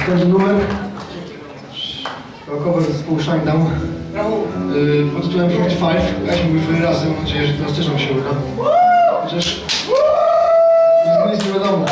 Następny numer. Rockowy zespół Shinedown. Yy, pod tytułem 45. Graliśmy już wiele razy, mam nadzieję, że teraz też nam się uda. Chociaż... Nic, nic nie wiadomo.